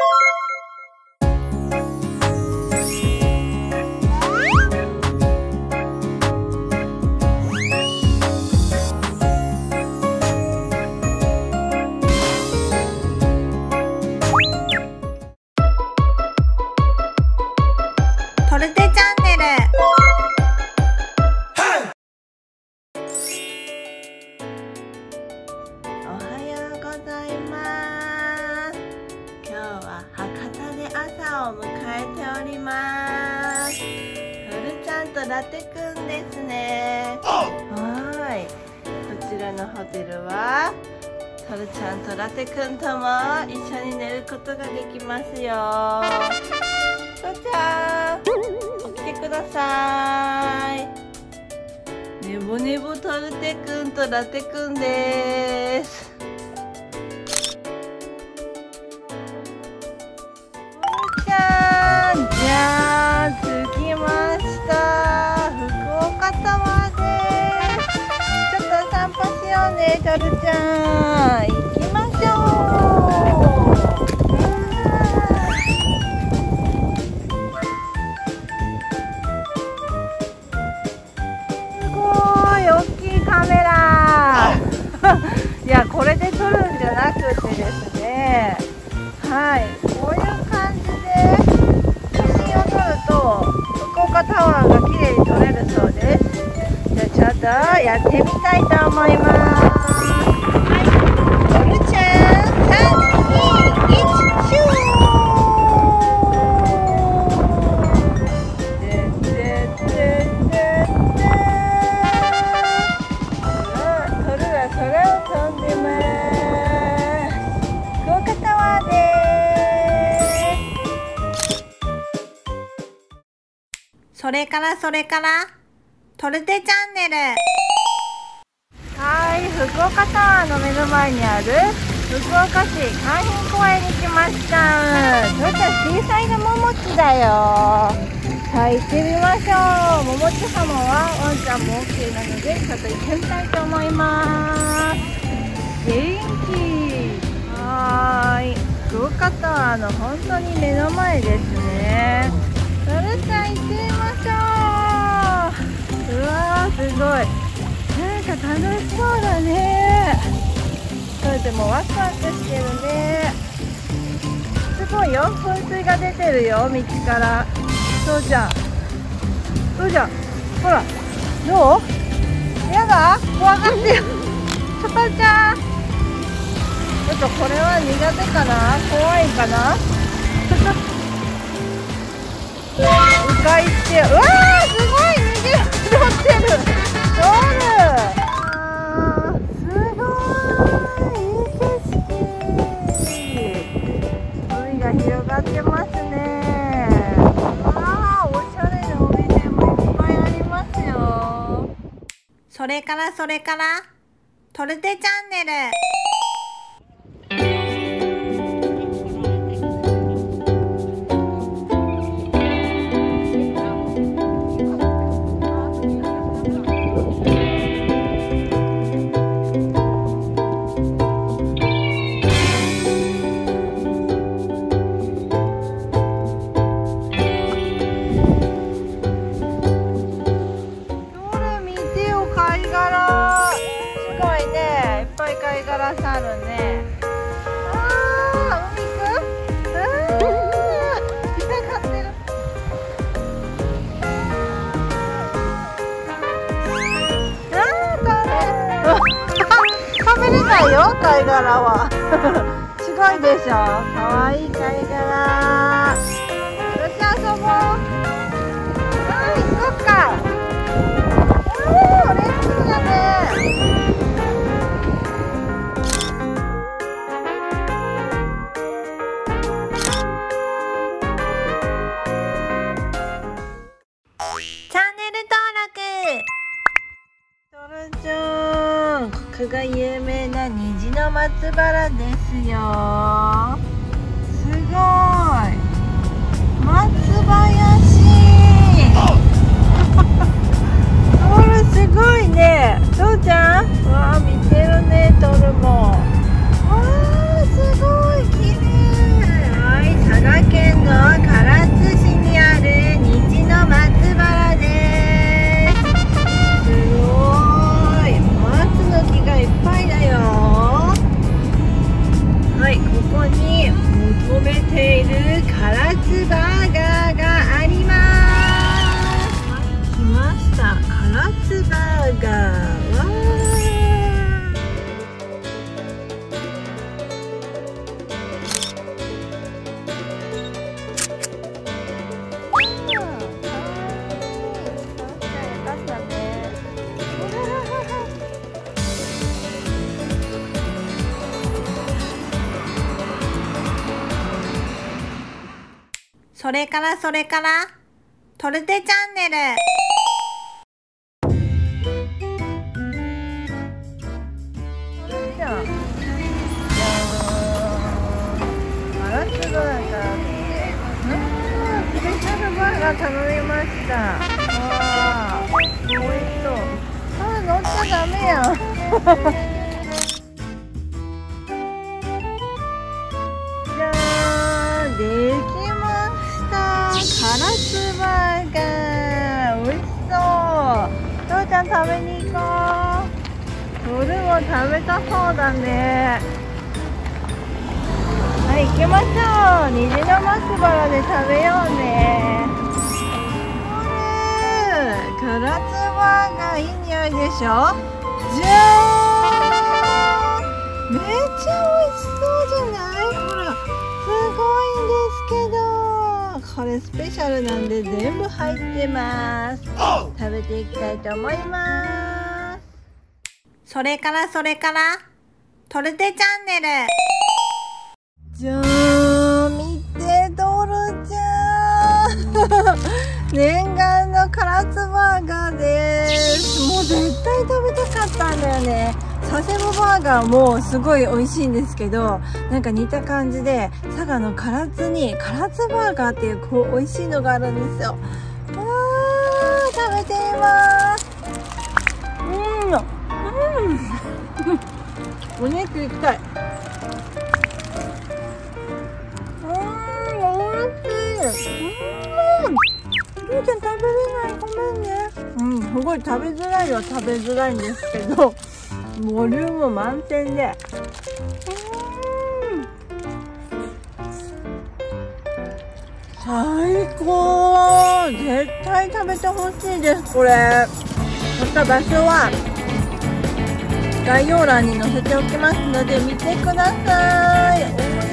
you を迎えております。トルちゃんとラテくんですね。はいこちらのホテルはトルちゃんとラテくんとも一緒に寝ることができますよ。トルちゃん起きてください。ねぼねぼトルテくんとラテくんですなくてですね。はい。こういう感じで写真を撮ると福岡タワーが綺麗に撮れるそうです。じゃあちょっとやってみたいと思います。からそれからトルテチャンネル。はい福岡タワーの目の前にある福岡市海浜公園に来ました。それじゃ小さいの桃地だよ。さあ行ってみましょう。桃地浜はワンちゃんも OK なのでちょっと行ってみたいと思います。元気。はーい。福岡タワーの本当に目の前ですね。それじゃあ行ってみましょう。うわーすごい。なんか楽しそうだね。それでもワクワクしてるね。すごいよ噴水が出てるよ道から。そうじゃん。そうじゃん。ほらどう？やだ怖がってよ ちょっとちゃん。ちょっとこれは苦手かな？怖いかな？迂回してうわーすごい。逃げ乗ってる通るあーすごい。い。い。景色海が広がってますねあーおしゃれなお店もい。っぱい。ありますよそれからそれからトルテチャンネルい貝殻さるね。よ貝殻は。すごいでしょ。かわいい貝殻。よし遊ぼう。が有名な虹の松原ですよ。すごい。松林。トルすごいね。そうちゃん？わあ見てるねトルもこに求めている唐津バーガーがあります。来ました。唐津バーガー。それからそれから、トルテチャンネル。じゃん。じゃーん。ガラスバーガーで。うん、スペシャルバーガー頼みました。わー、美味しそう。あー、乗っちゃダメやん。ゃん食べに行こう。夜も食べたそうだね。はい行きましょう。虹の松原で食べようね。これカラスバーガーいい匂いでしょ？じゃーんめっちゃ美味しそうじゃない？ほらすごいんですけど。これスペシャルなんで全部入ってます。食べていきたいと思います。それからそれからトルテチャンネル。じゃーん見てドルちゃん。念願のカラスバーガーです。もう絶対食べたかったんだよね。佐世保バーガーもすごい美味しいんですけどなんか似た感じで佐賀の唐津に唐津バーガーっていうこう美味しいのがあるんですよ。わー食べてみます。うん。うん。お肉いきたい。うん美味しい。うん。ゆうちゃん食べれない。ごめんね。うんすごい食べづらいは食べづらいんですけど。ボリューム満点で。最高。絶対食べてほしいですこれ。また場所は概要欄に載せておきますので見てください。